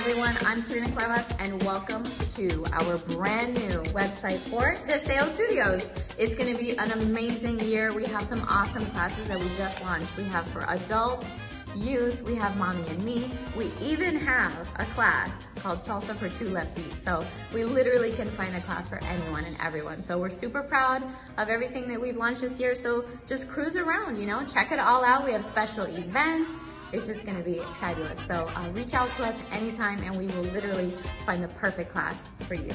everyone, I'm Serena Cuevas and welcome to our brand new website for Deseo Studios. It's gonna be an amazing year. We have some awesome classes that we just launched. We have for adults, youth, we have mommy and me. We even have a class called Salsa for Two Left Feet. So we literally can find a class for anyone and everyone. So we're super proud of everything that we've launched this year. So just cruise around, you know, check it all out. We have special events. It's just gonna be fabulous. So uh, reach out to us anytime and we will literally find the perfect class for you.